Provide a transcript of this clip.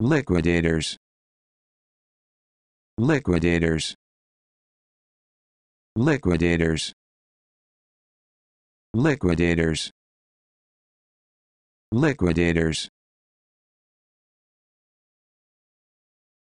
liquidators. Liquidators. Liquidators. Liquidators. Liquidators.